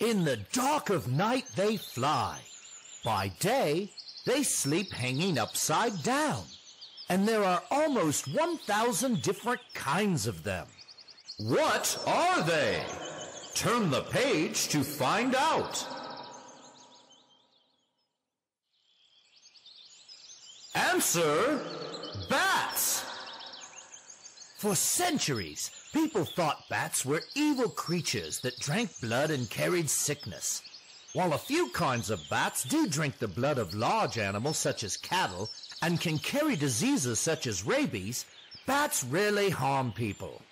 In the dark of night they fly. By day, they sleep hanging upside down. And there are almost 1,000 different kinds of them. What are they? Turn the page to find out. Answer, bats. For centuries, people thought bats were evil creatures that drank blood and carried sickness. While a few kinds of bats do drink the blood of large animals such as cattle and can carry diseases such as rabies, bats rarely harm people.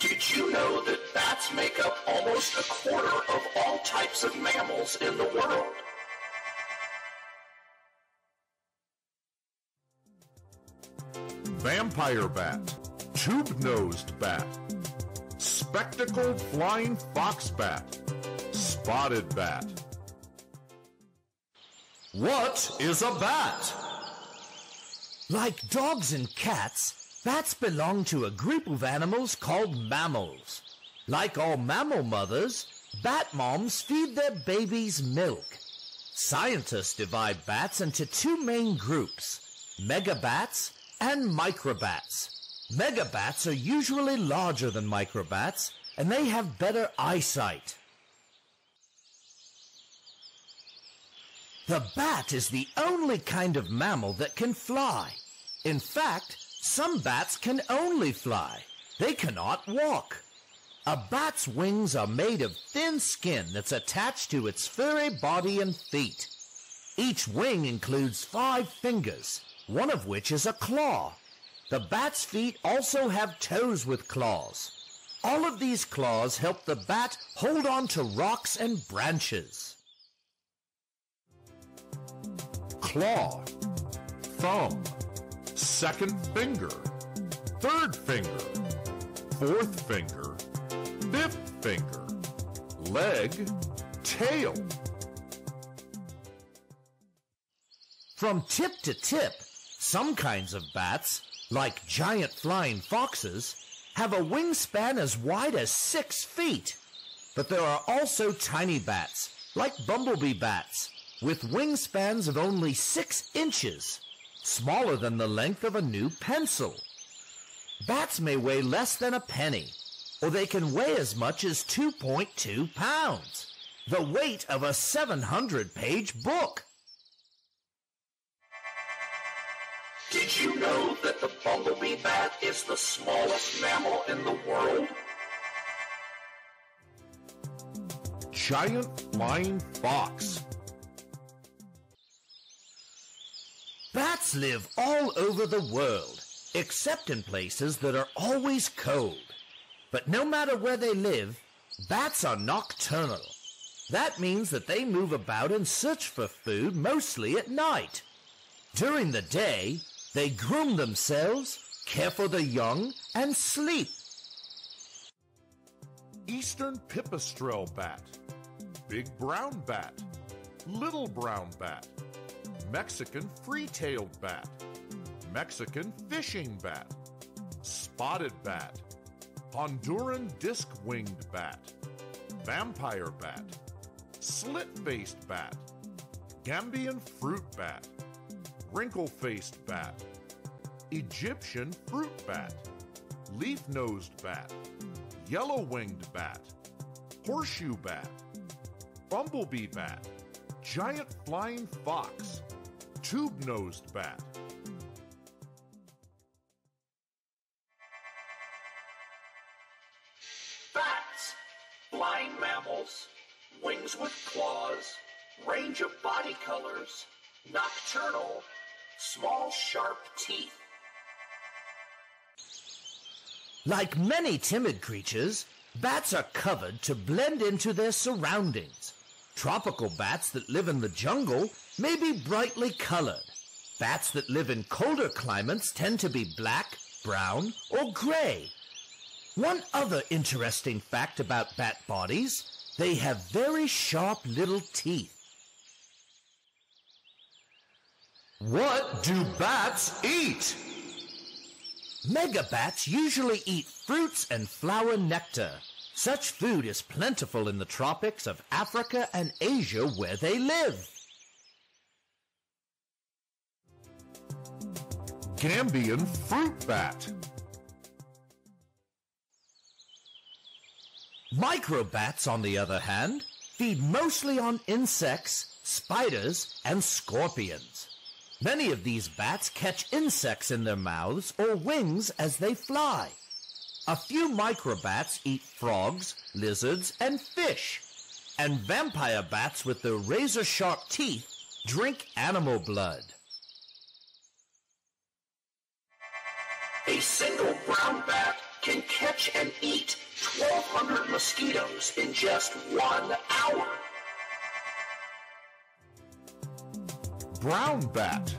Did you know that bats make up almost a quarter of all types of mammals in the world? Vampire bat, tube-nosed bat, spectacled flying fox bat, spotted bat. What is a bat? Like dogs and cats, bats belong to a group of animals called mammals. Like all mammal mothers, bat moms feed their babies milk. Scientists divide bats into two main groups, megabats and microbats. Megabats are usually larger than microbats, and they have better eyesight. The bat is the only kind of mammal that can fly. In fact, some bats can only fly. They cannot walk. A bat's wings are made of thin skin that's attached to its furry body and feet. Each wing includes five fingers, one of which is a claw. The bat's feet also have toes with claws. All of these claws help the bat hold on to rocks and branches. Claw, thumb, second finger, third finger, fourth finger, fifth finger, leg, tail. From tip to tip, some kinds of bats, like giant flying foxes, have a wingspan as wide as six feet. But there are also tiny bats, like bumblebee bats, with wingspans of only six inches, smaller than the length of a new pencil. Bats may weigh less than a penny, or they can weigh as much as 2.2 pounds, the weight of a 700-page book. You know that the bumblebee bat is the smallest mammal in the world? Giant flying fox. Bats live all over the world, except in places that are always cold. But no matter where they live, bats are nocturnal. That means that they move about and search for food mostly at night. During the day, they groom themselves, care for the young, and sleep. Eastern pipistrelle bat, big brown bat, little brown bat, Mexican free-tailed bat, Mexican fishing bat, spotted bat, Honduran disc-winged bat, vampire bat, slit-faced bat, Gambian fruit bat, wrinkle-faced bat, Egyptian fruit bat, leaf-nosed bat, yellow-winged bat, horseshoe bat, bumblebee bat, giant flying fox, tube-nosed bat. Bats, mammals, wings with claws, range of body colors, nocturnal, small sharp teeth. Like many timid creatures, bats are covered to blend into their surroundings. Tropical bats that live in the jungle may be brightly colored. Bats that live in colder climates tend to be black, brown, or gray. One other interesting fact about bat bodies, they have very sharp little teeth. What do bats eat? Megabats usually eat fruits and flower nectar. Such food is plentiful in the tropics of Africa and Asia where they live. Gambian fruit bat. Microbats, on the other hand, feed mostly on insects, spiders, and scorpions. Many of these bats catch insects in their mouths or wings as they fly. A few microbats eat frogs, lizards, and fish. And vampire bats with their razor-sharp teeth drink animal blood. A single brown bat can catch and eat 1,200 mosquitoes in just one hour. Brown bat.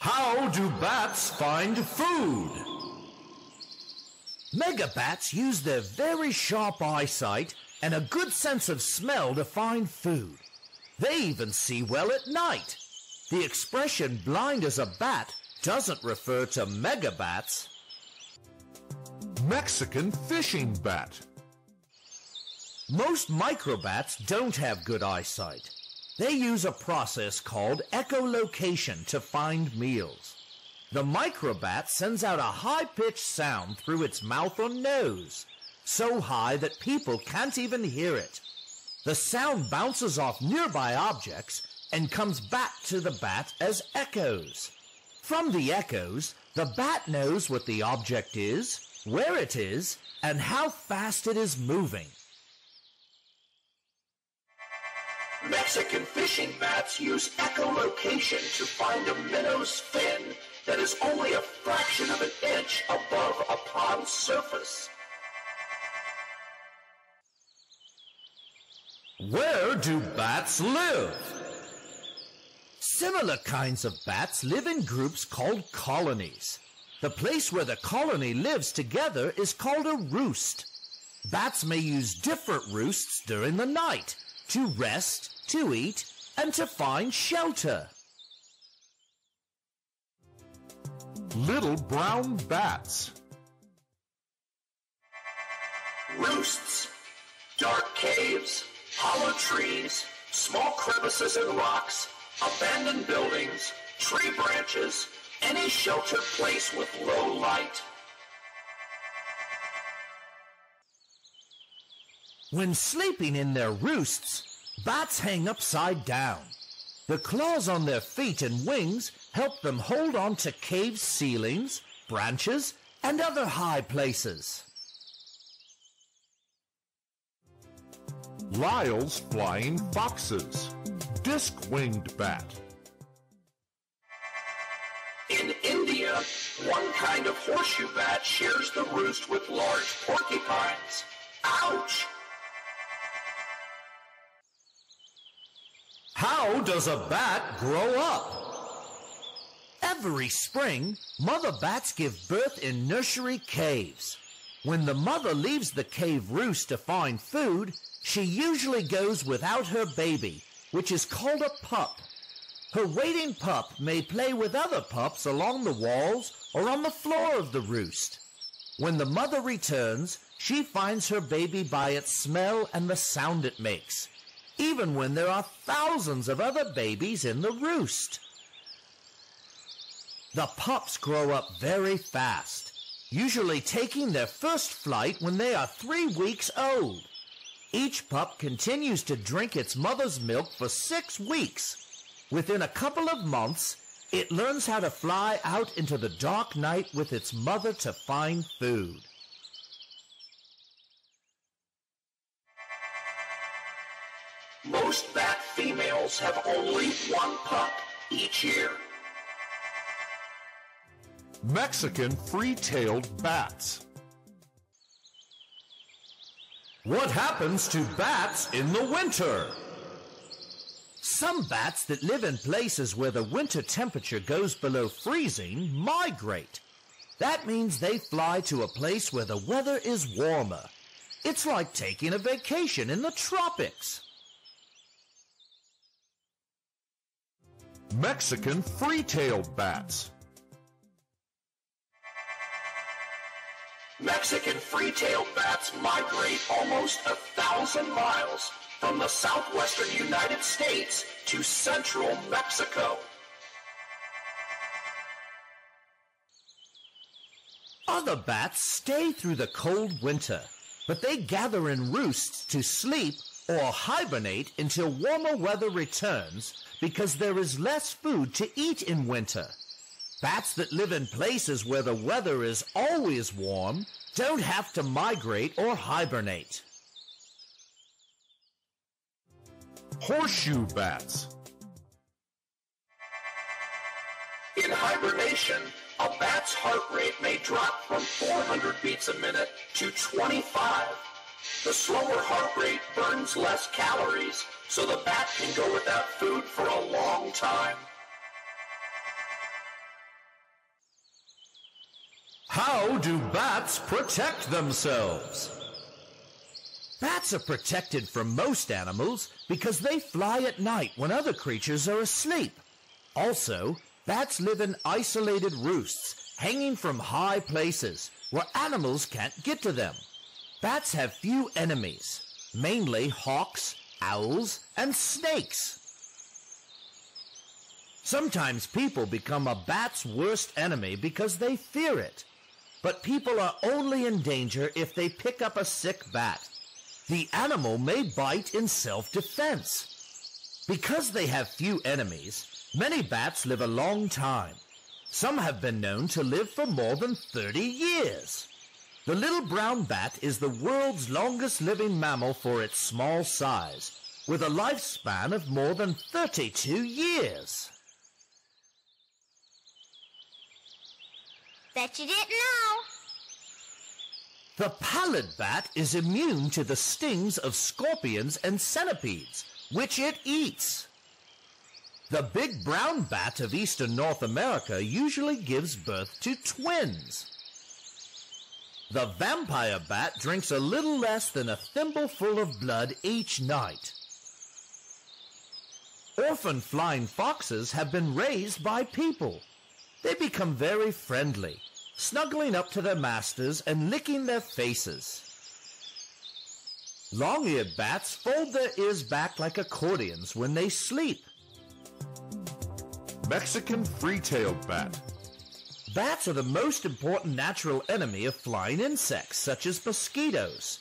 How do bats find food? Megabats use their very sharp eyesight and a good sense of smell to find food. They even see well at night. The expression blind as a bat doesn't refer to megabats. Mexican fishing bat. Most microbats don't have good eyesight. They use a process called echolocation to find meals. The microbat sends out a high-pitched sound through its mouth or nose, so high that people can't even hear it. The sound bounces off nearby objects and comes back to the bat as echoes. From the echoes, the bat knows what the object is, where it is, and how fast it is moving. Mexican fishing bats use echolocation to find a minnow's fin that is only a fraction of an inch above a pond's surface. Where do bats live? Similar kinds of bats live in groups called colonies. The place where the colony lives together is called a roost. Bats may use different roosts during the night to rest, to eat, and to find shelter. Little brown bats. Roosts, dark caves, hollow trees, small crevices in rocks, abandoned buildings, tree branches, any sheltered place with low light. When sleeping in their roosts, bats hang upside down. The claws on their feet and wings help them hold on to cave ceilings, branches, and other high places. Lyle's flying foxes. Disc-winged bat. In India, one kind of horseshoe bat shares the roost with large porcupines. Ouch! How does a bat grow up? Every spring, mother bats give birth in nursery caves. When the mother leaves the cave roost to find food, she usually goes without her baby, which is called a pup. Her waiting pup may play with other pups along the walls or on the floor of the roost. When the mother returns, she finds her baby by its smell and the sound it makes, even when there are thousands of other babies in the roost. The pups grow up very fast, usually taking their first flight when they are three weeks old. Each pup continues to drink its mother's milk for six weeks. Within a couple of months, it learns how to fly out into the dark night with its mother to find food. Have only one pup each year. Mexican free-tailed bats. What happens to bats in the winter? Some bats that live in places where the winter temperature goes below freezing migrate. That means they fly to a place where the weather is warmer. It's like taking a vacation in the tropics. Mexican free-tailed bats. Mexican free-tailed bats migrate almost a thousand miles from the southwestern United States to central Mexico. Other bats stay through the cold winter, but they gather in roosts to sleep or hibernate until warmer weather returns because there is less food to eat in winter. Bats that live in places where the weather is always warm don't have to migrate or hibernate. Horseshoe bats. In hibernation, a bat's heart rate may drop from 400 beats a minute to 25. The slower heart rate burns less calories, so the bat can go without food for a long time. How do bats protect themselves? Bats are protected from most animals because they fly at night when other creatures are asleep. Also, bats live in isolated roosts hanging from high places where animals can't get to them. Bats have few enemies, mainly hawks, owls, and snakes. Sometimes people become a bat's worst enemy because they fear it. But people are only in danger if they pick up a sick bat. The animal may bite in self-defense. Because they have few enemies, many bats live a long time. Some have been known to live for more than 30 years. The little brown bat is the world's longest living mammal for its small size, with a lifespan of more than 32 years. Bet you didn't know. The pallid bat is immune to the stings of scorpions and centipedes, which it eats. The big brown bat of eastern North America usually gives birth to twins. The vampire bat drinks a little less than a thimbleful of blood each night. Orphan flying foxes have been raised by people. They become very friendly, snuggling up to their masters and licking their faces. Long-eared bats fold their ears back like accordions when they sleep. Mexican free-tailed bat. Bats are the most important natural enemy of flying insects, such as mosquitoes.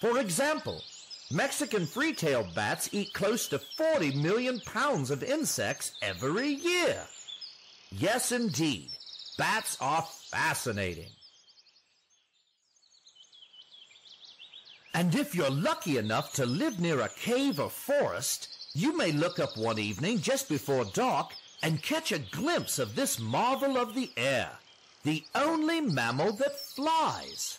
For example, Mexican free-tailed bats eat close to 40 million pounds of insects every year. Yes, indeed. Bats are fascinating. And if you're lucky enough to live near a cave or forest, you may look up one evening just before dark and catch a glimpse of this marvel of the air, the only mammal that flies.